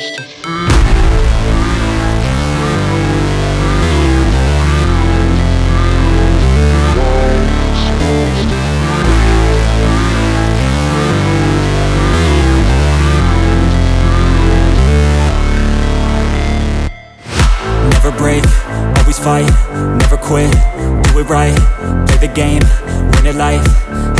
Never break, always fight, never quit, do it right, play the game, win it life,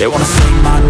They wanna say my name,